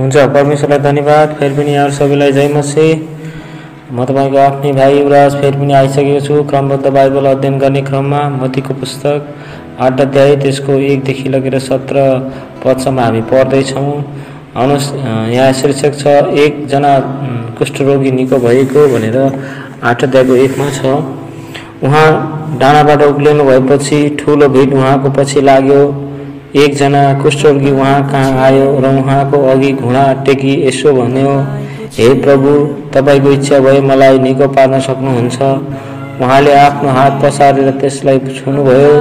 हुन्छ परमेश्वरलाई धन्यवाद। फेरि पनि यहाँहरू सबैलाई जय मसी म तपाईँको आफ्नै भाइ युवराज फेरि पनि आइसकेको छु। क्रमबद्ध बाइबल अध्ययन गर्ने क्रममा मतीको पुस्तक आठ अध्याय त्यसको एकदेखि लगेर सत्र पदसम्म हामी पढ्दैछौँ। आउनुहोस् यहाँ शीर्षक छ एकजना कुष्ठरोगी निको भएको भनेर आठ अध्यायको एकमा छ। उहाँ डाँडाबाट उक्लिनु भएपछि ठुलो भिड उहाँको पछि लाग्यो। एकजना कुष्ठरोगी उहाँ कहाँ आयो र उहाँको अघि घुँडा टेकी यसो भन्यो हे प्रभु तपाईँको इच्छा भए मलाई निको पार्न सक्नुहुन्छ। उहाँले आफ्नो हात पसारेर त्यसलाई छुनुभयो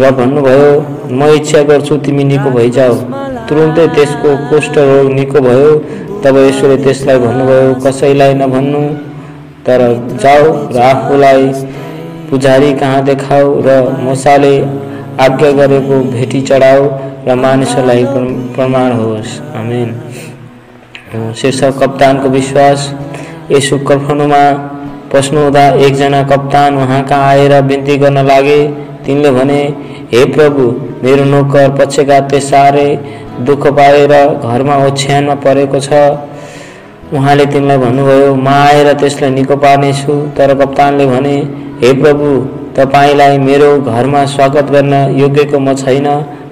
र भन्नुभयो म इच्छा गर्छु तिमी निको भइजाऊ। तुरुन्तै त्यसको कुष्ठरोग निको भयो। तब यसोले त्यसलाई भन्नुभयो कसैलाई नभन्नु तर जाऊ र आफूलाई पुजारी कहाँ देखाऊ र मसाले आज्ञा गरेको भेटी चढाऊ र मानिसहरूलाई प्रमाण होस्। आमेन। शीर्षक कप्तानको विश्वास। यसो कफनुमा पस्नुहुँदा एकजना कप्तान उहाँ कहाँ आएर बिन्ती गर्न लागे। तिनले भने हे प्रभु मेरो नोकर पक्षघातले साह्रै दुःख पाएर घरमा ओछ्यानमा परेको छ उहाँले तिनलाई भन्नुभयो म आएर त्यसलाई निको पार्नेछु तर कप्तानले भने हे प्रभु तपाईँलाई मेरो घरमा स्वागत गर्न योग्यको म छैन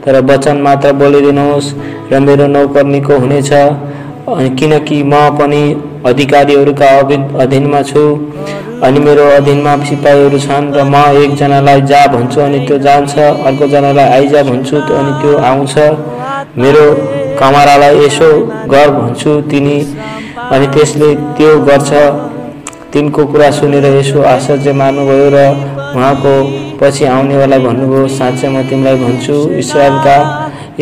तर वचन मात्र बोलिदिनुहोस् र मेरो नौकर निको हुनेछ किनकि म पनि अधिकारीहरूका अधीनमा छु अनि मेरो अधीनमा सिपाहीहरू छन् र म एकजनालाई जा भन्छु अनि त्यो जान्छ अर्कोजनालाई आइजा भन्छु अनि त्यो आउँछ। मेरो कमरालाई यसो गर भन्छु तिनी अनि त्यसले त्यो गर्छ। तिनको कुरा सुनेर यसो आश्चर्य मान्नुभयो र उहाँको पछि आउनेवाला भन्नुभयो साँच्चै म तिमीलाई भन्छु इसरायलका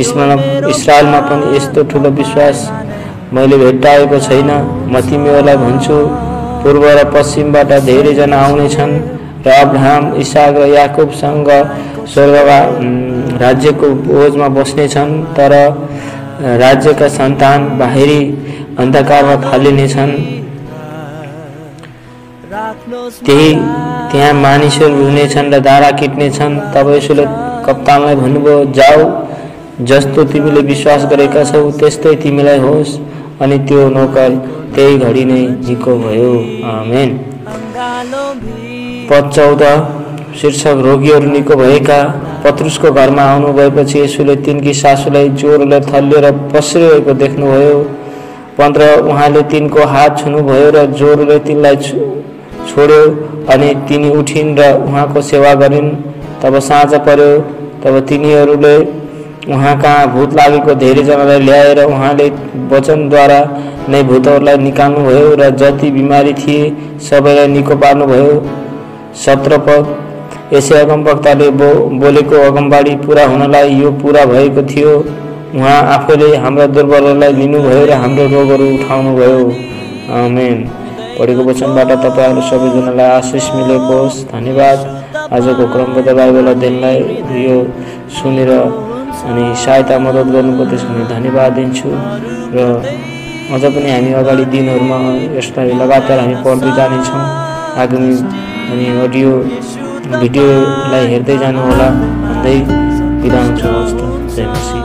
इसरायलमा पनि यस्तो ठुलो विश्वास मैले भेट्टाएको छैन। म तिमीहरूलाई भन्छु पूर्व र पश्चिमबाट धेरैजना आउनेछन् र अब्राहम इसाक र याकुबसँग स्वर्गमा राज्यको बोझमा बस्नेछन् तर राज्यका सन्तान बाहिरी अन्धकारमा फालिनेछन्। त्यही त्यहाँ मानिसहरू हुनेछन् र दारा किट्नेछन् तब यसोले कप्तानलाई भन्नुभयो जाऊ जस्तो तिमीले विश्वास गरेका छौ त्यस्तै तिमीलाई होस् अनि त्यो नोकर त्यही घडी नै निको भयो। आमेन। पद चौध शीर्षक रोगीहरू निको भएका पत्रुसको घरमा आउनु यसोले तिनकी सासूलाई ज्वरोले थलिएर पस्रिरहेको देख्नुभयो। पन्ध्र उहाँले तिनको हात छुनुभयो र ज्वरोले तिनलाई छोड्यो अनि तिनी उठिन् र उहाँको सेवा गरिन्। तब साँझ पर्यो तब तिनीहरूले उहाँ कहाँ भूत लागेको धेरैजनालाई ल्याएर उहाँले वचनद्वारा नै भूतहरूलाई निकाल्नुभयो र जति बिमारी थिए सबैलाई निको पार्नुभयो। सत्र पद यसै अगमवक्ताले बो बोलेको अगमबाडी पुरा हुनलाई यो पुरा भएको थियो। उहाँ आफैले हाम्रा दुर्बलहरूलाई लिनुभयो र हाम्रो रोगहरू उठाउनुभयो। आमेन। पढेको वचनबाट तपाईँहरू सबैजनालाई आशिष मिलेको होस् धन्यवाद आजको क्रमबद्ध बाइबल अध्ययनलाई यो सुनेर अनि सहायता मद्दत गर्नुको त्यसको धन्यवाद दिन्छु र अझ पनि हामी अगाडि दिनहरूमा यसलाई लगातार हामी पढ्दै जानेछौँ आगामी अनि अडियो भिडियोलाई हेर्दै जानुहोला भन्दै बिदा हुन्छु हवस् त जय